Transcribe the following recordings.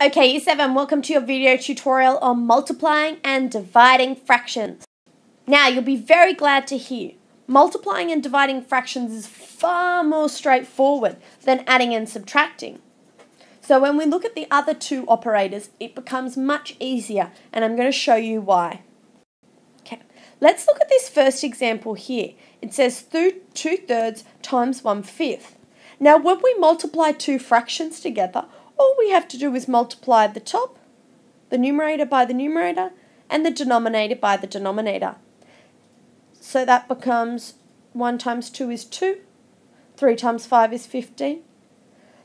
Okay, Year 7, welcome to your video tutorial on multiplying and dividing fractions. Now, you'll be very glad to hear multiplying and dividing fractions is far more straightforward than adding and subtracting. So when we look at the other two operators, it becomes much easier, and I'm going to show you why. Okay, let's look at this first example here. It says 2 thirds times 1 fifth. Now, when we multiply two fractions together, all we have to do is multiply the top, the numerator by the numerator, and the denominator by the denominator. So that becomes 1 times 2 is 2, 3 times 5 is 15.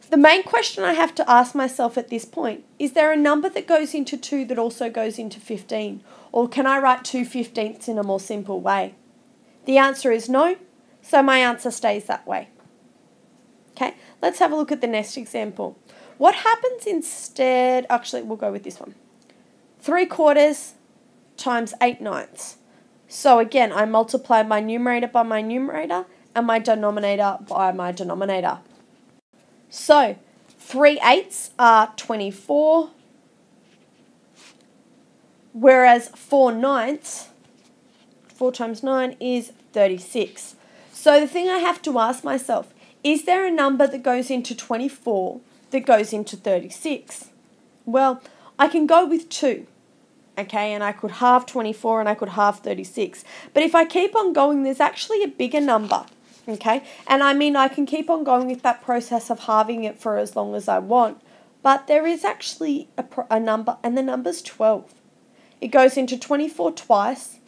The main question I have to ask myself at this point, is there a number that goes into 2 that also goes into 15? Or can I write 2 fifteenths in a more simple way? The answer is no, so my answer stays that way. Okay, let's have a look at the next example. What happens instead? Actually, we'll go with this one. 3 quarters times 8 ninths. So again, I multiply my numerator by my numerator and my denominator by my denominator. So 3 eighths are 24, whereas 4 ninths, 4 times 9 is 36. So the thing I have to ask myself, is there a number that goes into 24 that goes into 36? Well, I can go with 2, okay, and I could halve 24 and I could halve 36. But if I keep on going, there's actually a bigger number, okay? And I mean, I can keep on going with that process of halving it for as long as I want, but there is actually a, a number, and the number's 12. It goes into 24 twice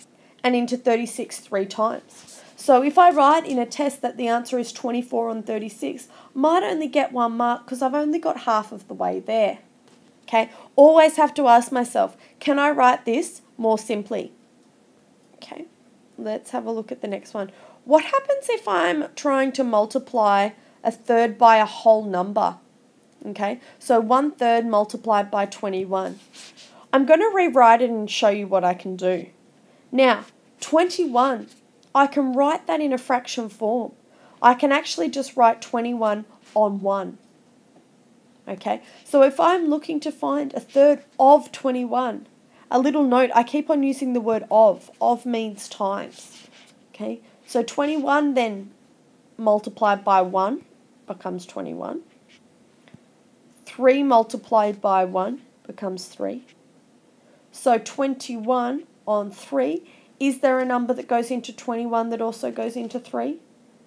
and into 36 three times. So if I write in a test that the answer is 24 on 36, might only get one mark because I've only got half of the way there. Okay, always have to ask myself, can I write this more simply? Okay, let's have a look at the next one. What happens if I'm trying to multiply a third by a whole number? Okay, so one third multiplied by 21. I'm going to rewrite it and show you what I can do. Now, 21 I can write that in a fraction form. I can actually just write 21 on 1. Okay, so if I'm looking to find a third of 21, a little note, I keep on using the word of. Of means times. Okay, so 21 then multiplied by 1 becomes 21. 3 multiplied by 1 becomes 3. So 21 on 3 is there a number that goes into 21 that also goes into 3?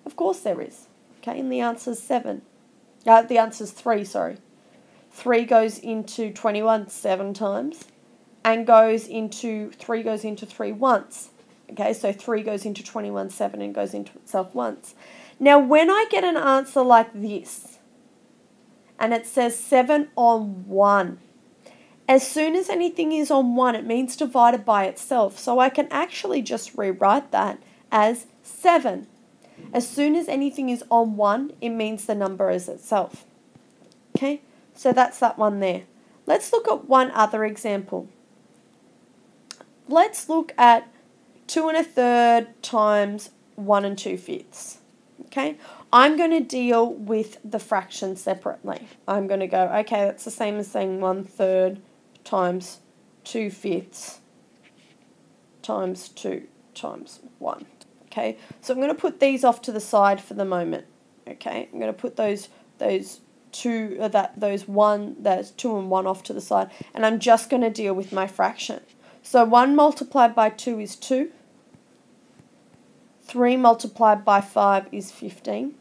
Of course there is. Okay, and the answer is 7. Uh, the answer is 3, sorry. 3 goes into 21 seven times and goes into 3 goes into 3 once. Okay, so 3 goes into 21 7 and goes into itself once. Now, when I get an answer like this, and it says 7 on 1, as soon as anything is on 1, it means divided by itself. So I can actually just rewrite that as 7. As soon as anything is on 1, it means the number is itself. Okay, so that's that one there. Let's look at one other example. Let's look at 2 and a third times 1 and 2 fifths. Okay, I'm going to deal with the fraction separately. I'm going to go, okay, that's the same as saying 1 third times 2 fifths times 2 times 1. Okay, so I'm going to put these off to the side for the moment. Okay, I'm going to put those those two uh, that those one that's two and one off to the side, and I'm just going to deal with my fraction. So one multiplied by two is two. Three multiplied by five is fifteen.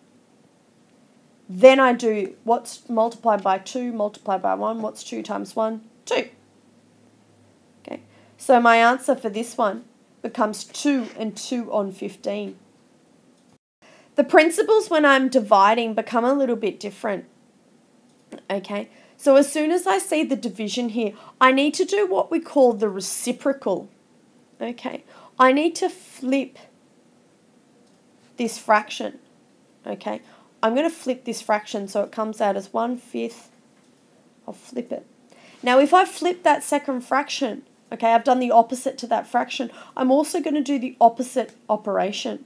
Then I do what's multiplied by two multiplied by one. What's two times one? Two. So my answer for this one becomes 2 and 2 on 15. The principles when I'm dividing become a little bit different. Okay, so as soon as I see the division here, I need to do what we call the reciprocal. Okay, I need to flip this fraction. Okay, I'm going to flip this fraction so it comes out as 1 fifth. I'll flip it. Now if I flip that second fraction, Okay, I've done the opposite to that fraction. I'm also going to do the opposite operation.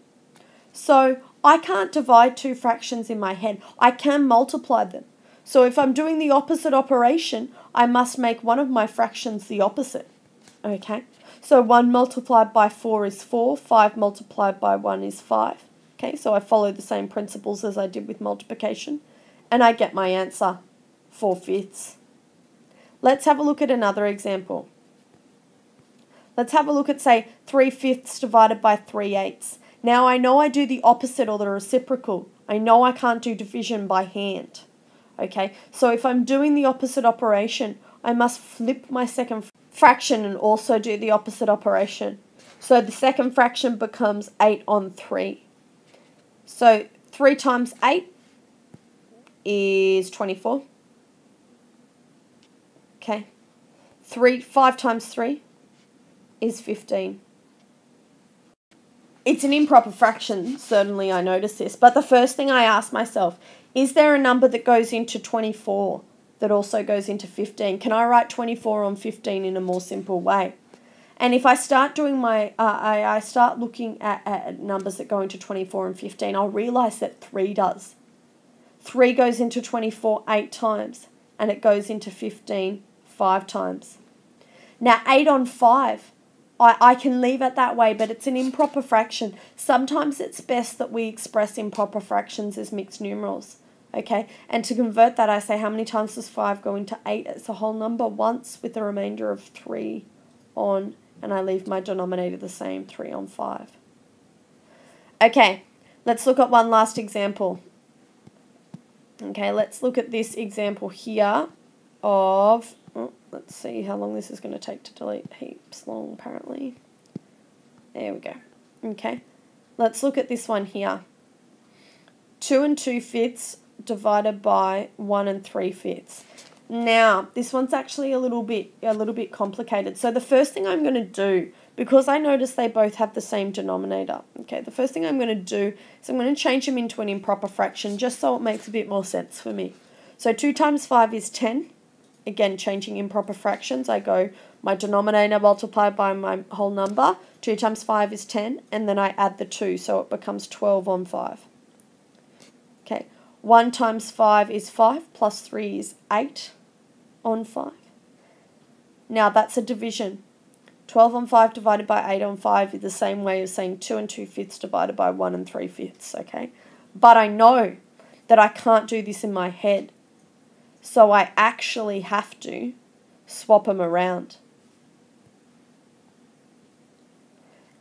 So I can't divide two fractions in my head. I can multiply them. So if I'm doing the opposite operation, I must make one of my fractions the opposite. Okay, so 1 multiplied by 4 is 4, 5 multiplied by 1 is 5. Okay, so I follow the same principles as I did with multiplication, and I get my answer, 4 fifths. Let's have a look at another example. Let's have a look at, say, 3 fifths divided by 3 eighths. Now, I know I do the opposite or the reciprocal. I know I can't do division by hand. Okay, so if I'm doing the opposite operation, I must flip my second fraction and also do the opposite operation. So the second fraction becomes 8 on 3. So 3 times 8 is 24. Okay. 3, 5 times 3 is 15. It's an improper fraction, certainly I notice this, but the first thing I ask myself, is there a number that goes into 24 that also goes into 15? Can I write 24 on 15 in a more simple way? And if I start doing my, uh, I, I start looking at, at numbers that go into 24 and 15, I'll realize that 3 does. 3 goes into 24 8 times, and it goes into 15 5 times. Now, 8 on 5, I, I can leave it that way, but it's an improper fraction. Sometimes it's best that we express improper fractions as mixed numerals. Okay, and to convert that, I say how many times does 5 go into 8? It's a whole number once with a remainder of 3 on, and I leave my denominator the same, 3 on 5. Okay, let's look at one last example. Okay, let's look at this example here of Oh, let's see how long this is going to take to delete. Heaps long, apparently. There we go. Okay. Let's look at this one here. 2 and 2 fifths divided by 1 and 3 fifths. Now, this one's actually a little bit a little bit complicated. So the first thing I'm going to do, because I notice they both have the same denominator, okay, the first thing I'm going to do is I'm going to change them into an improper fraction just so it makes a bit more sense for me. So 2 times 5 is 10 again, changing improper fractions, I go my denominator multiplied by my whole number. 2 times 5 is 10, and then I add the 2, so it becomes 12 on 5. Okay, 1 times 5 is 5, plus 3 is 8 on 5. Now that's a division. 12 on 5 divided by 8 on 5 is the same way as saying 2 and 2 fifths divided by 1 and 3 fifths, okay? But I know that I can't do this in my head. So I actually have to swap them around.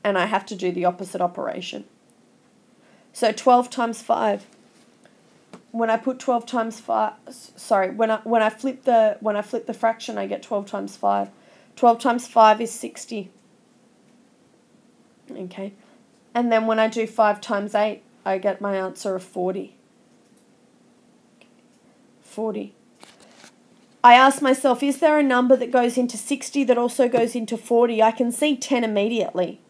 And I have to do the opposite operation. So 12 times 5 when I put 12 times 5 sorry when I when I flip the when I flip the fraction I get 12 times 5 12 times 5 is 60 okay. And then when I do 5 times 8 I get my answer of 40 40 I ask myself, is there a number that goes into 60 that also goes into 40? I can see 10 immediately.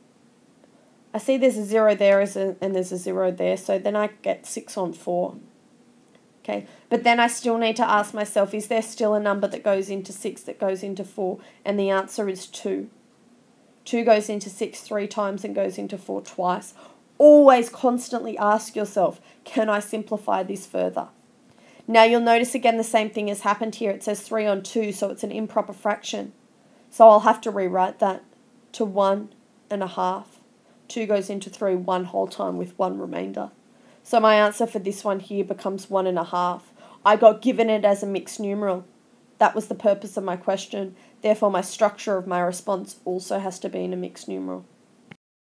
I see there's a 0 there and there's a 0 there, so then I get 6 on 4. Okay, but then I still need to ask myself, is there still a number that goes into 6 that goes into 4? And the answer is 2. 2 goes into 6 three times and goes into 4 twice. Always constantly ask yourself, can I simplify this further? Now you'll notice again the same thing has happened here. It says 3 on 2, so it's an improper fraction. So I'll have to rewrite that to 1 and a half. 2 goes into 3 one whole time with one remainder. So my answer for this one here becomes 1 and a half. I got given it as a mixed numeral. That was the purpose of my question. Therefore, my structure of my response also has to be in a mixed numeral.